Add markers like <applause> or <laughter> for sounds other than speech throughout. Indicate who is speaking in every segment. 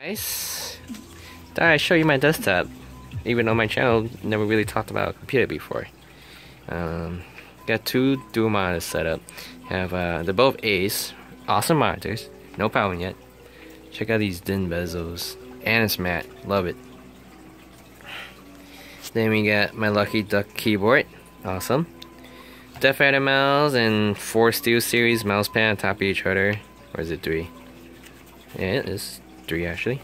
Speaker 1: Guys, thought I'd show you my desktop. Even though my channel never really talked about a computer before. Um, got two dual monitors set up. Have uh, they're both Ace, awesome monitors. No power yet. Check out these thin bezels, and it's matte. Love it. Then we got my Lucky Duck keyboard, awesome. DeathAdder mouse and four Steel Series mouse pad on top of each other. Or is it three? Yeah, it is three actually.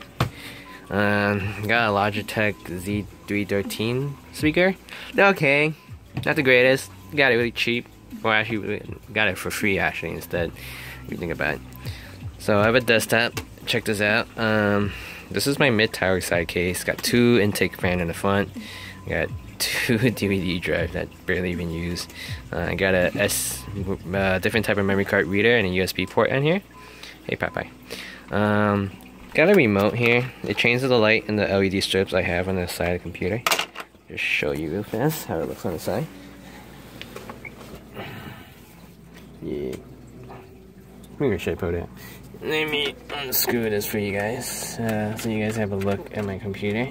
Speaker 1: Um, got a Logitech Z313 speaker. They're okay, not the greatest. Got it really cheap. Well, actually, got it for free actually instead. If you think about it. So I have a desktop. Check this out. Um, this is my mid tower side case. Got two intake fan in the front. Got two <laughs> DVD drive that barely even use. Uh, I got a S, uh, different type of memory card reader and a USB port in here. Hey, Popeye. Um, Got a remote here. It changes the light and the LED strips I have on the side of the computer. Just show you real fast how it looks on the side. Yeah. Maybe should put it? Let me unscrew this for you guys, uh, so you guys have a look at my computer.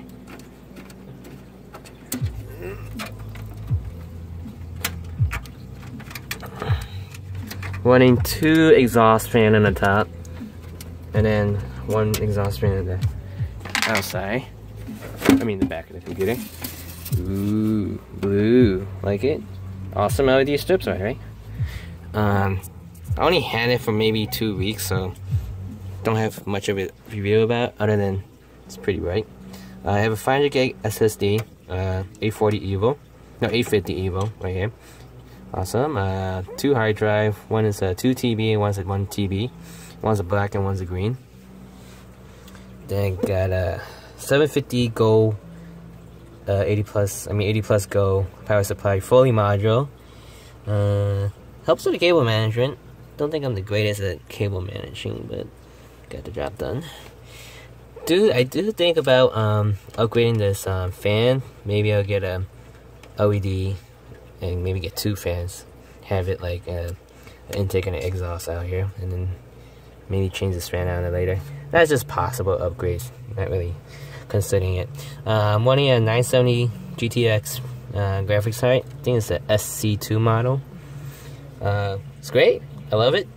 Speaker 1: Running two exhaust fan on the top, and then one exhaust fan in the outside. I mean the back of the computer. Ooh, blue. Like it? Awesome LED strips, right? Um, I only had it for maybe two weeks, so don't have much of a review about other than it's pretty bright. Uh, I have a 500 gig SSD, uh, 840 EVO, no 850 EVO right here. Awesome. Uh, two hard drive. One is a 2 TB and one's a 1 TB. One's a black and one's a green. Then got a 750 Go, uh, 80 plus, I mean 80 plus Go power supply, fully module. Uh, helps with the cable management. Don't think I'm the greatest at cable managing, but got the job done. Do I do think about um, upgrading this um, fan? Maybe I'll get a LED and maybe get two fans. Have it like uh, an intake and an exhaust out here, and then maybe change this fan out later. That's just possible upgrades. Not really considering it. I'm um, running a 970 GTX uh, graphics card. I think it's the SC2 model. Uh, it's great. I love it.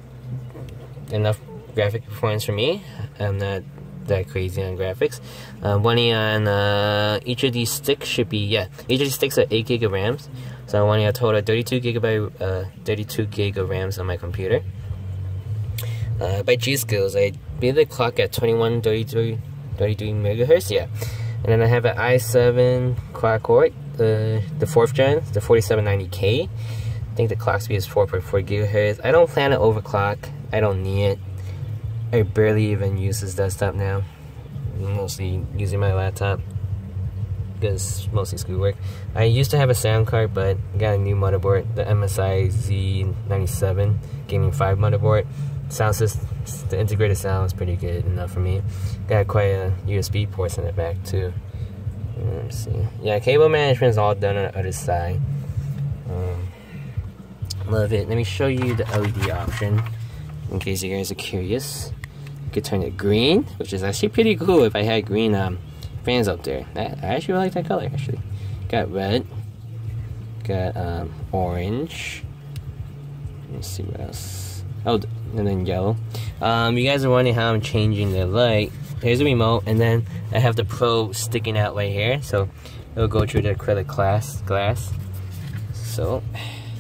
Speaker 1: Enough graphic performance for me. I'm not that crazy on graphics. Uh, running on uh, each of these sticks should be yeah. Each of these sticks are 8 gig of RAMs. So I'm running a total of 32 gigabyte, uh, 32 gig of RAMs on my computer. Uh, by G Skills, I beat the clock at 21, 33, 33 megahertz, yeah. And then I have an i7 quad core, the the fourth gen, the 4790K. I think the clock speed is 4.4 gigahertz. I don't plan to overclock. I don't need it. I barely even use this desktop now. I'm mostly using my laptop because mostly schoolwork. I used to have a sound card, but got a new motherboard, the MSI Z97 Gaming 5 motherboard sound system, the integrated sound is pretty good enough for me. Got quite a USB ports in the back too. Let's see. Yeah, cable management is all done on the other side. Um, love it. Let me show you the LED option in case you guys are curious. You could turn it green, which is actually pretty cool if I had green um, fans up there. I, actually really like that color actually. Got red. Got um, orange. Let's see what else. Oh, and then yellow. Um, you guys are wondering how I'm changing the light. Here's the remote, and then I have the Pro sticking out right here, so it'll go through the acrylic glass. glass. So,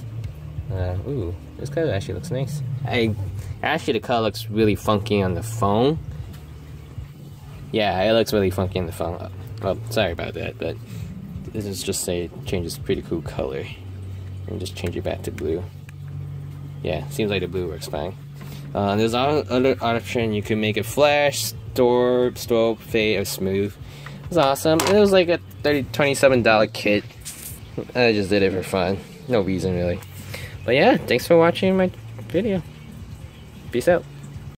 Speaker 1: <sighs> uh, ooh, this color actually looks nice. I actually the color looks really funky on the phone. Yeah, it looks really funky in the phone. Oh, sorry about that, but this is just say it changes pretty cool color. And just change it back to blue yeah, seems like the blue works fine. Uh, there's other option you can make it flash, store, strobe, fade, or smooth. It's awesome. It was like a 30 $27 kit. I just did it for fun. No reason really. But yeah, thanks for watching my video. Peace out.